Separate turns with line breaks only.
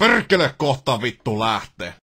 Perkele kohta vittu lähtee.